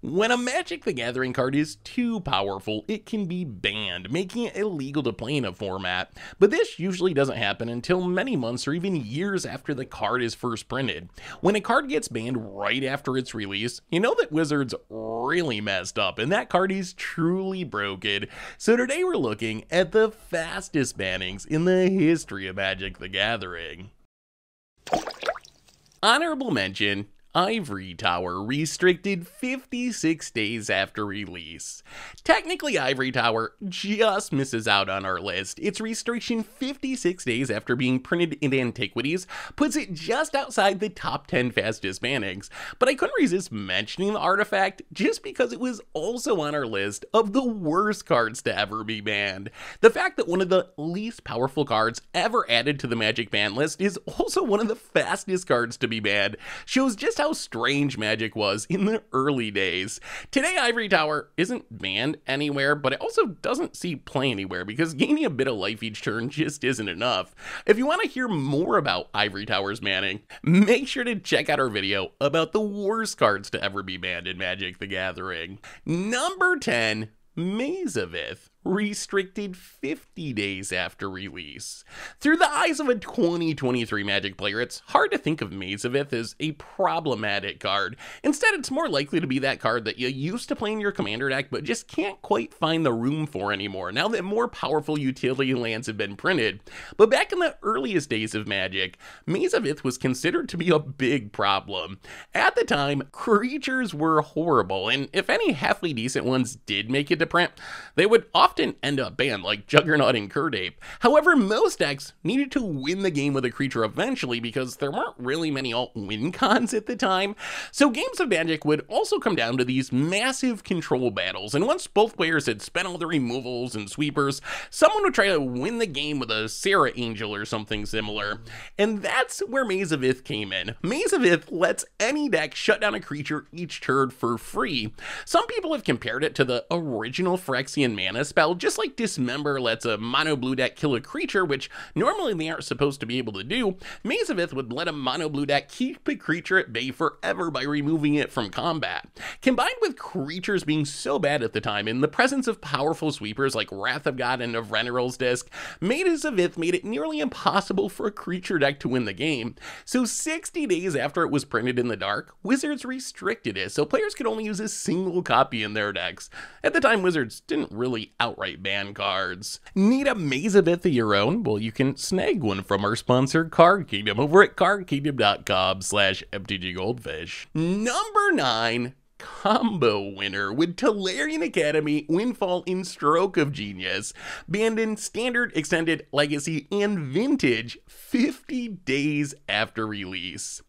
When a Magic the Gathering card is too powerful, it can be banned, making it illegal to play in a format. But this usually doesn't happen until many months or even years after the card is first printed. When a card gets banned right after its release, you know that Wizards really messed up and that card is truly broken. So today we're looking at the fastest bannings in the history of Magic the Gathering. Honorable mention Ivory Tower restricted 56 days after release. Technically, Ivory Tower just misses out on our list. Its restriction 56 days after being printed in Antiquities puts it just outside the top 10 fastest bannings, but I couldn't resist mentioning the artifact just because it was also on our list of the worst cards to ever be banned. The fact that one of the least powerful cards ever added to the Magic ban list is also one of the fastest cards to be banned shows just how strange Magic was in the early days. Today, Ivory Tower isn't banned anywhere, but it also doesn't see play anywhere because gaining a bit of life each turn just isn't enough. If you want to hear more about Ivory Tower's banning, make sure to check out our video about the worst cards to ever be banned in Magic the Gathering. Number 10, Maze of Ith restricted 50 days after release. Through the eyes of a 2023 Magic player, it's hard to think of Maze of Ith as a problematic card. Instead, it's more likely to be that card that you used to play in your commander deck but just can't quite find the room for anymore now that more powerful utility lands have been printed. But back in the earliest days of Magic, Maze of Ith was considered to be a big problem. At the time, creatures were horrible, and if any halfly decent ones did make it to print, they would often often end up banned, like Juggernaut and Kird Ape. However, most decks needed to win the game with a creature eventually because there weren't really many alt-win cons at the time. So games of Magic would also come down to these massive control battles, and once both players had spent all their removals and sweepers, someone would try to win the game with a Serra Angel or something similar. And that's where Maze of Ith came in. Maze of Ith lets any deck shut down a creature each turn for free. Some people have compared it to the original Phyrexian mana spell spell, just like Dismember lets a mono blue deck kill a creature, which normally they aren't supposed to be able to do, Maze of Ith would let a mono blue deck keep a creature at bay forever by removing it from combat. Combined with creatures being so bad at the time, in the presence of powerful sweepers like Wrath of God and Nevinyrral's Disk, Maze of Ith made it nearly impossible for a creature deck to win the game. So 60 days after it was printed in the dark, Wizards restricted it so players could only use a single copy in their decks. At the time, Wizards didn't really out outright ban cards. Need a Maze of your own? Well, you can snag one from our sponsor, Card Kingdom, over at cardkingdom.com slash mtggoldfish. Number 9, Combo Winter with Tolarian Academy, Windfall in Stroke of Genius, banned in Standard, Extended, Legacy, and Vintage 50 days after release.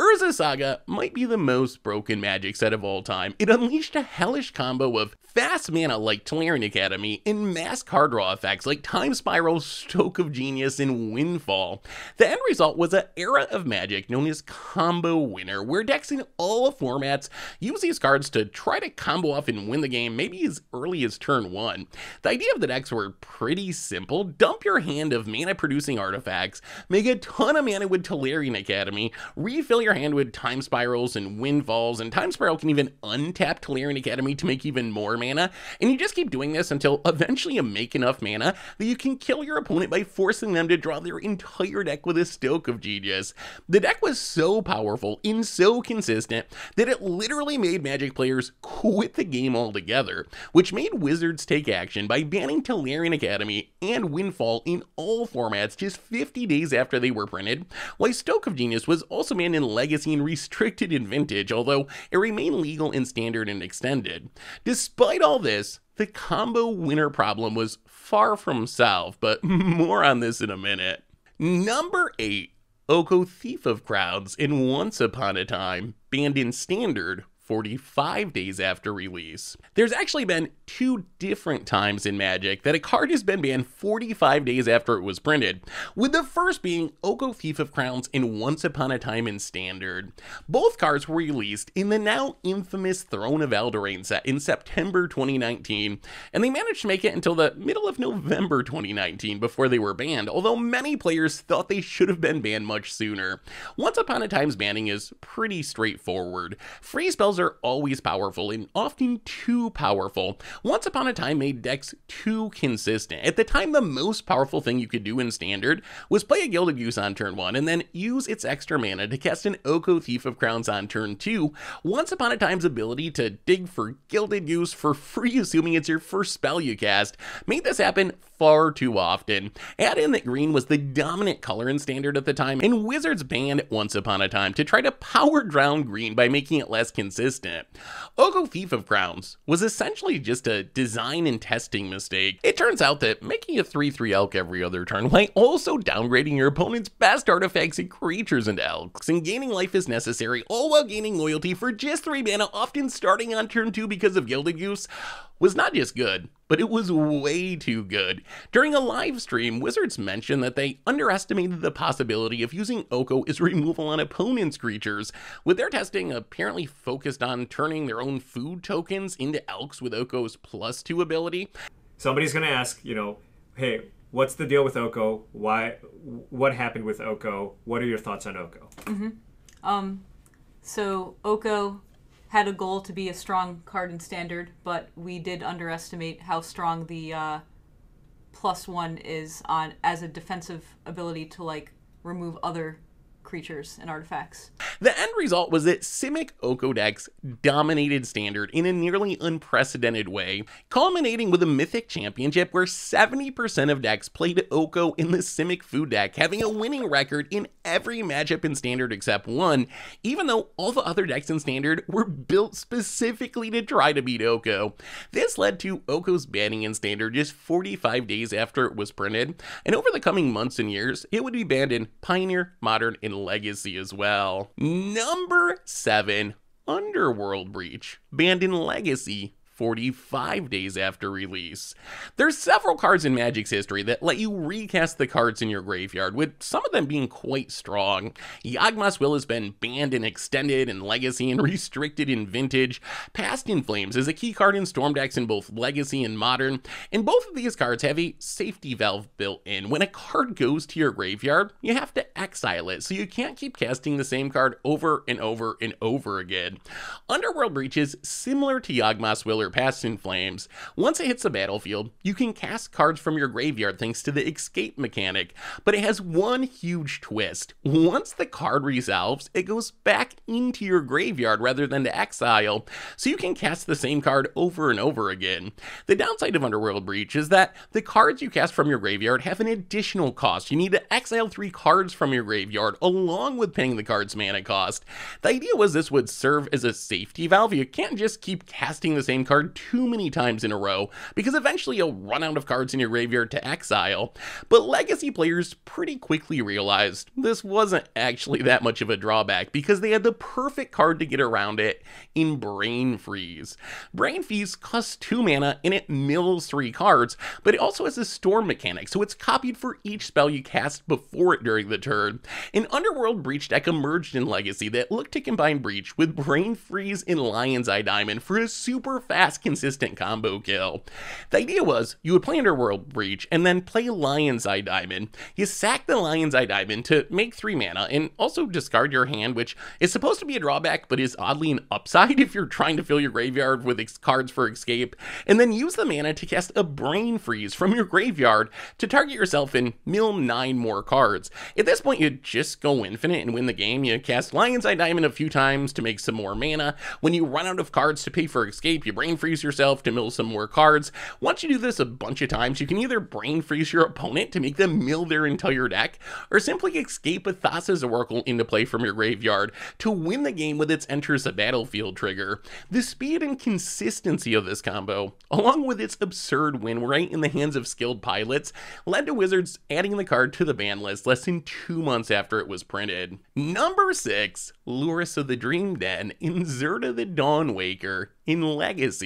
Urza Saga might be the most broken magic set of all time. It unleashed a hellish combo of fast mana like Tolarian Academy and mass card draw effects like Time Spiral, Stroke of Genius, and Windfall. The end result was an era of magic known as Combo Winter, where decks in all formats use these cards to try to combo off and win the game maybe as early as turn 1. The idea of the decks were pretty simple. Dump your hand of mana producing artifacts, make a ton of mana with Tolarian Academy, refill your hand with Time Spirals and Windfalls, and Time Spiral can even untap Tolarian Academy to make even more mana, and you just keep doing this until eventually you make enough mana that you can kill your opponent by forcing them to draw their entire deck with a Stroke of Genius. The deck was so powerful and so consistent that it literally made Magic players quit the game altogether, which made Wizards take action by banning Tolarian Academy and Windfall in all formats just 50 days after they were printed, while Stroke of Genius was also banned in Legacy and restricted in Vintage, although it remained legal in Standard and Extended. Despite all this, the Combo Winter problem was far from solved, but more on this in a minute. Number 8 Oko Thief of Crowns in Once Upon a Time, banned in Standard 45 days after release. There's actually been two different times in Magic that a card has been banned 45 days after it was printed, with the first being Oko Thief of Crowns in Once Upon a Time in Standard. Both cards were released in the now infamous Throne of Eldraine set in September 2019, and they managed to make it until the middle of November 2019 before they were banned, although many players thought they should have been banned much sooner. Once Upon a Time's banning is pretty straightforward. Free spells are always powerful and often too powerful. Once upon a time made decks too consistent. At the time, the most powerful thing you could do in Standard was play a Gilded Goose on turn 1 and then use its extra mana to cast an Oko Thief of Crowns on turn 2. Once upon a time's ability to dig for Gilded Goose for free assuming it's your first spell you cast made this happen far too often. Add in that green was the dominant color in Standard at the time, and Wizards banned Once Upon a Time to try to power drown green by making it less consistent. Oko Thief of Crowns was essentially just a design and testing mistake. It turns out that making a 3-3 elk every other turn while also downgrading your opponent's best artifacts and creatures into elks and gaining life is necessary, all while gaining loyalty for just 3 mana, often starting on turn 2 because of Gilded Goose, was not just good, but it was way too good. During a live stream, Wizards mentioned that they underestimated the possibility of using Oko as removal on opponents' creatures, with their testing apparently focused on turning their own food tokens into Elks with Oko's plus two ability. Somebody's going to ask, you know, hey, what's the deal with Oko? Why? What happened with Oko? What are your thoughts on Oko? Mm-hmm. Um, so Oko had a goal to be a strong card in standard, but we did underestimate how strong the uh, plus one is on as a defensive ability to like remove other creatures and artifacts. The end result was that Simic Oko decks dominated Standard in a nearly unprecedented way, culminating with a Mythic Championship where 70% of decks played Oko in the Simic food deck, having a winning record in every matchup in Standard except one, even though all the other decks in Standard were built specifically to try to beat Oko. This led to Oko's banning in Standard just 45 days after it was printed, and over the coming months and years, it would be banned in Pioneer, Modern, and Legacy as well. Number 7 Underworld Breach, banned in Legacy 45 days after release. There's several cards in Magic's history that let you recast the cards in your graveyard, with some of them being quite strong. Yawgmoth's Will has been banned and extended in Legacy and restricted in Vintage. Past in Flames is a key card in Storm decks in both Legacy and Modern, and both of these cards have a safety valve built in. When a card goes to your graveyard, you have to exile it, so you can't keep casting the same card over and over and over again. Underworld Breach is similar to Yawgmoth's Will Past in Flames. Once it hits the battlefield, you can cast cards from your graveyard thanks to the escape mechanic, but it has one huge twist. Once the card resolves, it goes back into your graveyard rather than to exile, so you can cast the same card over and over again. The downside of Underworld Breach is that the cards you cast from your graveyard have an additional cost. You need to exile three cards from your graveyard along with paying the card's mana cost. The idea was this would serve as a safety valve. You can't just keep casting the same card card too many times in a row, because eventually you'll run out of cards in your graveyard to exile. But Legacy players pretty quickly realized this wasn't actually that much of a drawback, because they had the perfect card to get around it in Brain Freeze. Brain Freeze costs 2 mana and it mills 3 cards, but it also has a storm mechanic, so it's copied for each spell you cast before it during the turn. An Underworld Breach deck emerged in Legacy that looked to combine Breach with Brain Freeze and Lion's Eye Diamond for a super fast fast, consistent combo kill. The idea was you would play Underworld Breach and then play Lion's Eye Diamond. You sack the Lion's Eye Diamond to make 3 mana and also discard your hand, which is supposed to be a drawback but is oddly an upside if you're trying to fill your graveyard with ex- cards for escape, and then use the mana to cast a Brain Freeze from your graveyard to target yourself and mill 9 more cards. At this point, you just go infinite and win the game. You cast Lion's Eye Diamond a few times to make some more mana. When you run out of cards to pay for escape, you Brain freeze yourself to mill some more cards. Once you do this a bunch of times, you can either brain freeze your opponent to make them mill their entire deck, or simply escape a Thassa's Oracle into play from your graveyard to win the game with its enters the battlefield trigger. The speed and consistency of this combo, along with its absurd win rate in the hands of skilled pilots, led to Wizards adding the card to the ban list less than two months after it was printed. Number 6, Lurrus of the Dream Den in Zirda the Dawnwaker in Legacy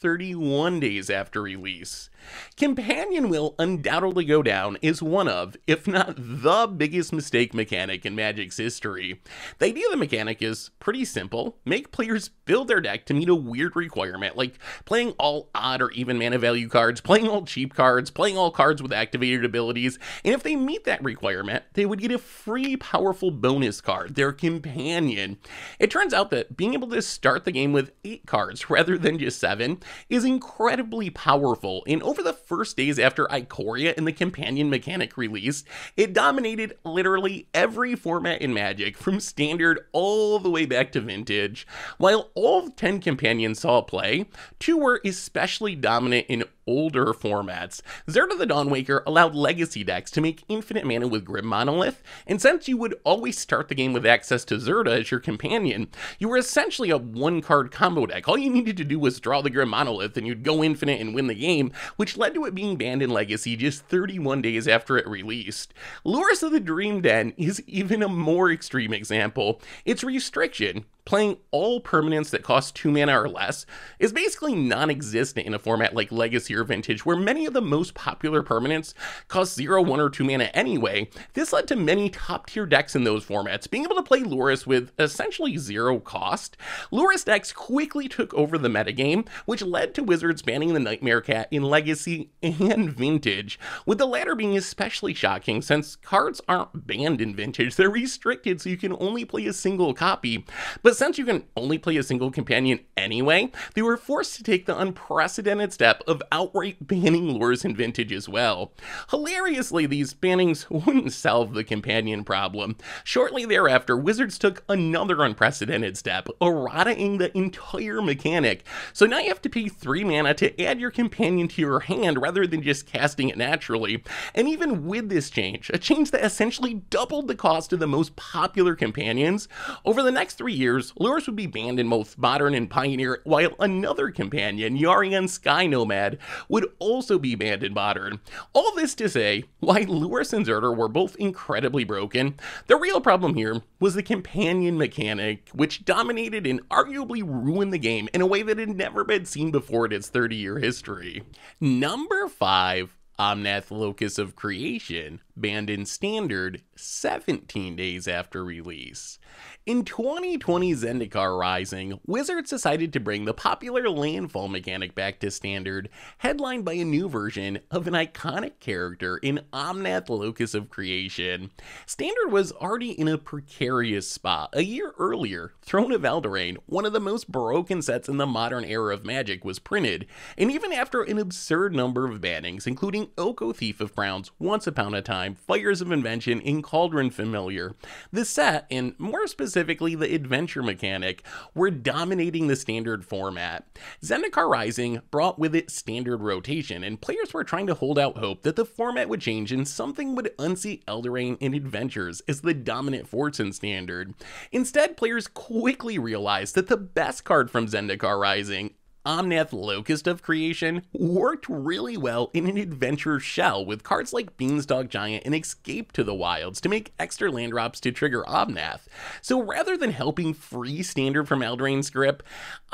31 days after release. Companion will undoubtedly go down as one of, if not the biggest mistake mechanic in Magic's history. The idea of the mechanic is pretty simple make players build their deck to meet a weird requirement, like playing all odd or even mana value cards, playing all cheap cards, playing all cards with activated abilities, and if they meet that requirement, they would get a free powerful bonus card, their companion. It turns out that being able to start the game with 8 cards rather than just 7 is incredibly powerful, and over the first days after Ikoria and the companion mechanic released, it dominated literally every format in Magic, from standard all the way back to vintage. While all 10 companions saw play, two were especially dominant in older formats. Zirda the Dawnwaker allowed legacy decks to make infinite mana with Grim Monolith, and since you would always start the game with access to Zirda as your companion, you were essentially a one card combo deck. All you needed to do was draw the Grim Monolith and you'd go infinite and win the game, which led to it being banned in Legacy just 31 days after it released. Lurrus of the Dream Den is even a more extreme example. Its restriction, playing all permanents that cost 2 mana or less is basically non existent in a format like Legacy or Vintage, where many of the most popular permanents cost zero, one, or 2 mana anyway. This led to many top tier decks in those formats being able to play Lurrus with essentially zero cost. Lurrus decks quickly took over the metagame, which led to Wizards banning the Nightmare Cat in Legacy and Vintage, with the latter being especially shocking since cards aren't banned in Vintage, they're restricted so you can only play a single copy. But since you can only play a single companion anyway, they were forced to take the unprecedented step of outright banning Lurrus in Vintage as well. Hilariously, these bannings wouldn't solve the companion problem. Shortly thereafter, Wizards took another unprecedented step, errataing the entire mechanic. So now you have to pay 3 mana to add your companion to your hand rather than just casting it naturally. And even with this change, a change that essentially doubled the cost of the most popular companions, over the next three years, Lurrus would be banned in both Modern and Pioneer, while another companion, Yorion Sky Nomad, would also be banned in Modern. All this to say, while Lurrus and Zirda were both incredibly broken, the real problem here was the companion mechanic, which dominated and arguably ruined the game in a way that had never been seen before in its 30 year history. Number 5 Omnath Locus of Creation, banned in Standard 17 days after release. In 2020 Zendikar Rising, Wizards decided to bring the popular landfall mechanic back to standard, headlined by a new version of an iconic character in Omnath Locus of Creation. Standard was already in a precarious spot. A year earlier, Throne of Eldraine, one of the most broken sets in the modern era of Magic, was printed, and even after an absurd number of bannings, including Oko Thief of Crowns, Once Upon a Time, Fires of Invention, and Cauldron Familiar, the set, and more specifically the adventure mechanic, were dominating the standard format. Zendikar Rising brought with it standard rotation, and players were trying to hold out hope that the format would change and something would unseat Eldraine and Adventures as the dominant force in standard. Instead, players quickly realized that the best card from Zendikar Rising Omnath Locus of Creation worked really well in an adventure shell with cards like Beanstalk Giant and Escape to the Wilds to make extra land drops to trigger Omnath. So rather than helping free standard from Eldraine's grip,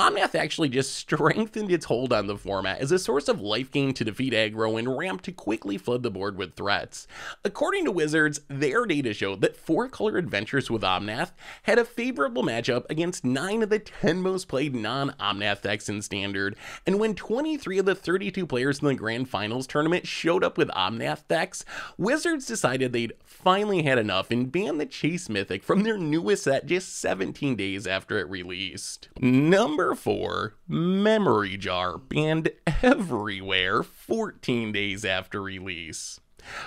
Omnath actually just strengthened its hold on the format as a source of life gain to defeat aggro and ramp to quickly flood the board with threats. According to Wizards, their data showed that four color adventures with Omnath had a favorable matchup against 9 of the 10 most played non Omnath decks in standard standard, and when 23 of the 32 players in the Grand Finals tournament showed up with Omnath decks, Wizards decided they'd finally had enough and banned the Chase Mythic from their newest set just 17 days after it released. Number 4, Memory Jar, banned everywhere 14 days after release.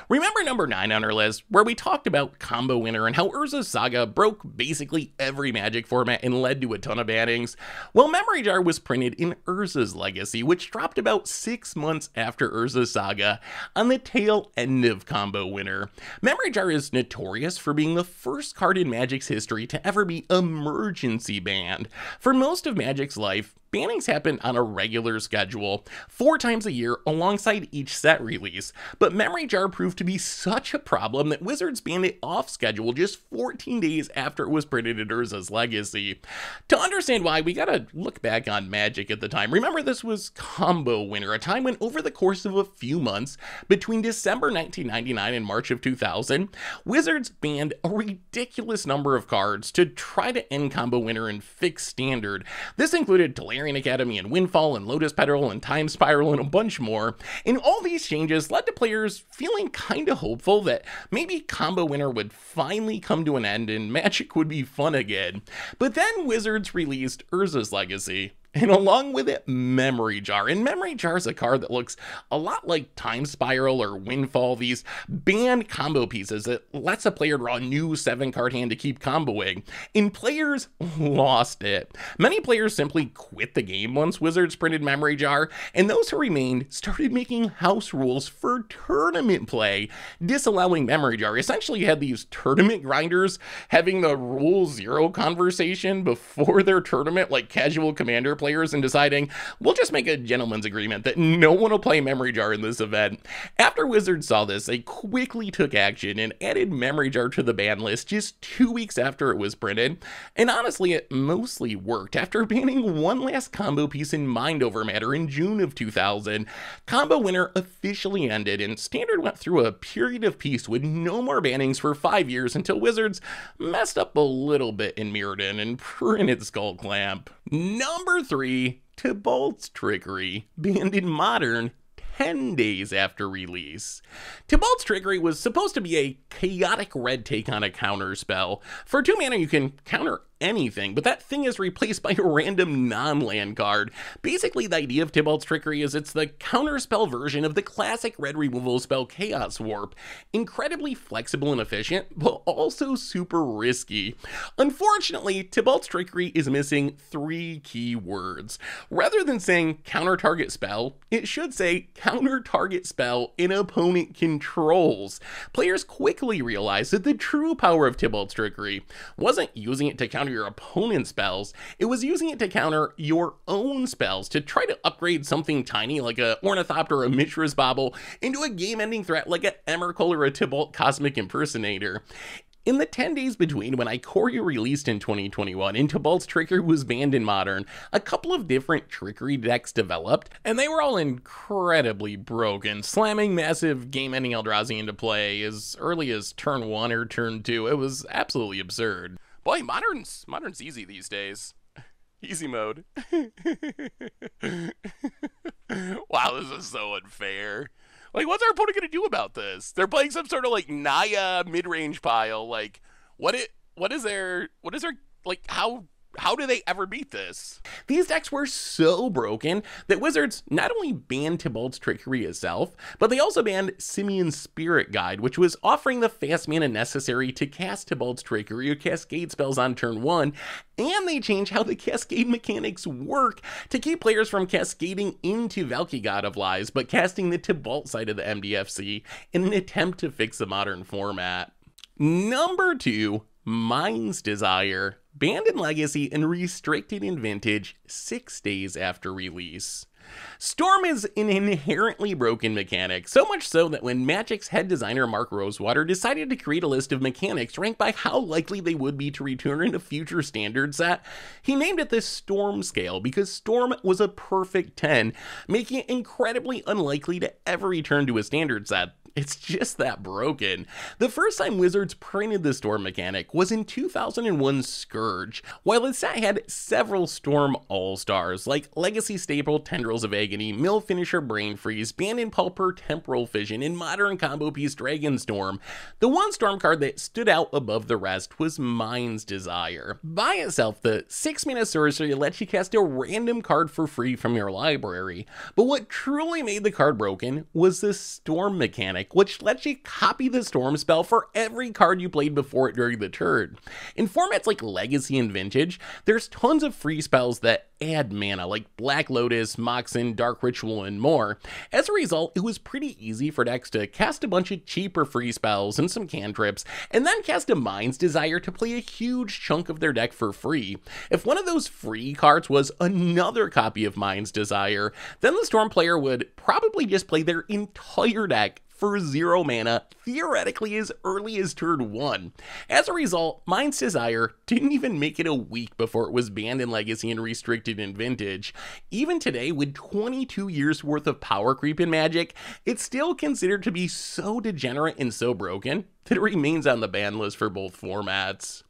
Remember number 9 on our list, where we talked about Combo Winter and how Urza's Saga broke basically every Magic format and led to a ton of bannings? Well, Memory Jar was printed in Urza's Legacy, which dropped about six months after Urza's Saga on the tail end of Combo Winner. Memory Jar is notorious for being the first card in Magic's history to ever be emergency banned. For most of Magic's life, bannings happen on a regular schedule, four times a year alongside each set release, but Memory Jar proved to be such a problem that Wizards banned it off schedule just 14 days after it was printed in Urza's Legacy. To understand why, we gotta look back on Magic at the time. Remember, this was Combo Winter, a time when over the course of a few months, between December 1999 and March of 2000, Wizards banned a ridiculous number of cards to try to end Combo Winter and fix Standard. This included Tolarian Academy and Windfall and Lotus Petal and Time Spiral and a bunch more. And all these changes led to players feeling kinda hopeful that maybe Combo Winter would finally come to an end and Magic would be fun again. But then Wizards released Urza's Legacy, and along with it, Memory Jar. And Memory Jar is a card that looks a lot like Time Spiral or Windfall, these banned combo pieces that lets a player draw a new 7 card hand to keep comboing. And players lost it. Many players simply quit the game once Wizards printed Memory Jar, and those who remained started making house rules for tournament play, disallowing Memory Jar. Essentially, you had these tournament grinders having the rule zero conversation before their tournament, like casual commander players and deciding, we'll just make a gentleman's agreement that no one will play Memory Jar in this event. After Wizards saw this, they quickly took action and added Memory Jar to the ban list just two weeks after it was printed. And honestly, it mostly worked. After banning one last combo piece in Mind Over Matter in June of 2000, Combo Winter officially ended and Standard went through a period of peace with no more bannings for five years until Wizards messed up a little bit in Mirrodin and printed Skull Clamp. Number three, Tibalt's Trickery, banned in Modern 10 days after release. Tibalt's Trickery was supposed to be a chaotic red take on a counter spell. For two mana, you can counter anything, but that thing is replaced by a random non-land card. Basically, the idea of Tibalt's Trickery is it's the counterspell version of the classic red removal spell Chaos Warp. Incredibly flexible and efficient, but also super risky. Unfortunately, Tibalt's Trickery is missing three key words. Rather than saying counter target spell, it should say counter target spell an opponent controls. Players quickly realized that the true power of Tibalt's Trickery wasn't using it to counter your opponent's spells, it was using it to counter your own spells to try to upgrade something tiny like a Ornithopter or a Mishra's Bauble into a game-ending threat like a Emrakul or a Tibalt Cosmic Impersonator. In the 10 days between when Ikoria released in 2021 and Tibalt's Trickery was banned in Modern, a couple of different Trickery decks developed, and they were all incredibly broken, slamming massive game-ending Eldrazi into play as early as turn 1 or turn 2. It was absolutely absurd. Boy, Modern's, Modern's easy these days. Easy mode. wow, this is so unfair. Like, what's our opponent gonna do about this? They're playing some sort of like Naya mid-range pile. Like, what it? What is their? What is their? Like, how? How do they ever beat this? These decks were so broken that Wizards not only banned Tibalt's Trickery itself, but they also banned Simian's Spirit Guide, which was offering the fast mana necessary to cast Tibalt's Trickery or Cascade spells on turn 1, and they changed how the Cascade mechanics work to keep players from cascading into Valki God of Lies, but casting the Tibalt side of the MDFC in an attempt to fix the modern format. Number 2, Mind's Desire banned in Legacy and restricted in Vintage six days after release. Storm is an inherently broken mechanic, so much so that when Magic's head designer Mark Rosewater decided to create a list of mechanics ranked by how likely they would be to return in a future standard set, he named it the Storm scale because Storm was a perfect 10, making it incredibly unlikely to ever return to a standard set. It's just that broken. The first time Wizards printed the Storm mechanic was in 2001 Scourge, while set had several Storm All-Stars, like Legacy staple Tendrils of Agony, Mill Finisher Brain Freeze, Banded Pulper Temporal Fission, and modern combo piece Dragon Storm. The one Storm card that stood out above the rest was Mind's Desire. By itself, the 6 mana sorcery lets you cast a random card for free from your library, but what truly made the card broken was the Storm mechanic mechanic, which lets you copy the storm spell for every card you played before it during the turn. In formats like Legacy and Vintage, there's tons of free spells that add mana, like Black Lotus, Moxen, Dark Ritual, and more. As a result, it was pretty easy for decks to cast a bunch of cheaper free spells and some cantrips, and then cast a Mind's Desire to play a huge chunk of their deck for free. If one of those free cards was another copy of Mind's Desire, then the Storm player would probably just play their entire deck for zero mana, theoretically as early as turn 1. As a result, Mind's Desire didn't even make it a week before it was banned in Legacy and restricted in Vintage. Even today, with 22 years worth of power creep in Magic, it's still considered to be so degenerate and so broken that it remains on the ban list for both formats.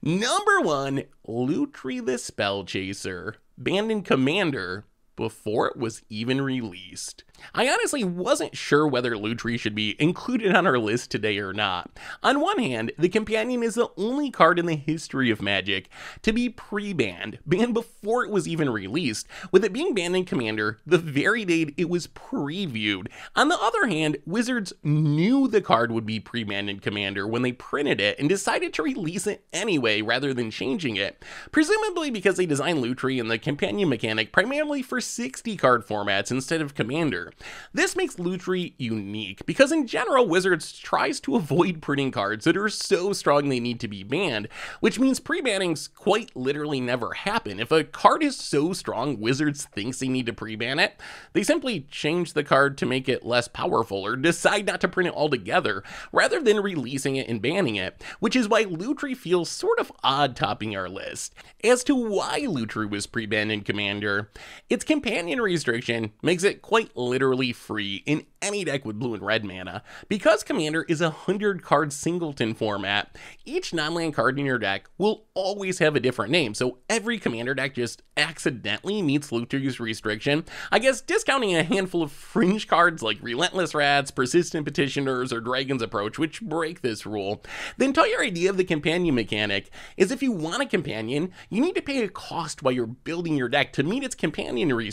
Number 1, Lutri the Spell Chaser, banned in Commander before it was even released. I honestly wasn't sure whether Lutri should be included on our list today or not. On one hand, the companion is the only card in the history of Magic to be pre-banned, banned before it was even released, with it being banned in Commander the very day it was previewed. On the other hand, Wizards knew the card would be pre-banned in Commander when they printed it and decided to release it anyway rather than changing it, presumably because they designed Lutri and the companion mechanic primarily for 60 card formats instead of Commander. This makes Lutri unique because in general Wizards tries to avoid printing cards that are so strong they need to be banned, which means pre-bannings quite literally never happen. If a card is so strong Wizards thinks they need to pre-ban it, they simply change the card to make it less powerful or decide not to print it altogether rather than releasing it and banning it, which is why Lutri feels sort of odd topping our list. As to why Lutri was pre-banned in Commander, its companion restriction makes it quite literally free in any deck with blue and red mana. Because Commander is a 100 card singleton format, each non land card in your deck will always have a different name, so every Commander deck just accidentally meets Lutri's restriction. I guess discounting a handful of fringe cards like Relentless Rats, Persistent Petitioners, or Dragon's Approach, which break this rule. The entire idea of the companion mechanic is if you want a companion, you need to pay a cost while you're building your deck to meet its companion restriction,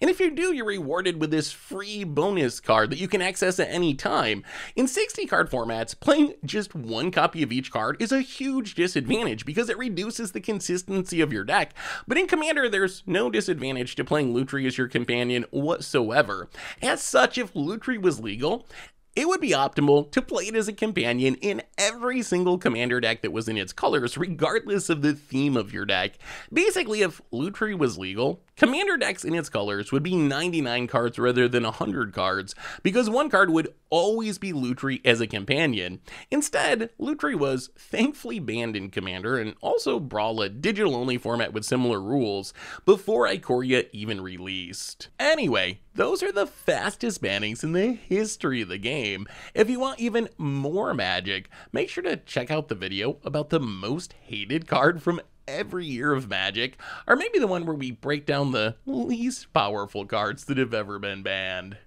and if you do, you're rewarded with this free bonus card that you can access at any time. In 60 card formats, playing just one copy of each card is a huge disadvantage because it reduces the consistency of your deck. But in Commander, there's no disadvantage to playing Lutri as your companion whatsoever. As such, if Lutri was legal, it would be optimal to play it as a companion in every single commander deck that was in its colors, regardless of the theme of your deck. Basically, if Lutri was legal, commander decks in its colors would be 99 cards rather than 100 cards, because one card would always be Lutri as a companion. Instead, Lutri was thankfully banned in Commander and also Brawl, a digital only format with similar rules, before Ikoria even released. Anyway, those are the fastest bannings in the history of the game. If you want even more magic, make sure to check out the video about the most hated card from every year of Magic, or maybe the one where we break down the least powerful cards that have ever been banned.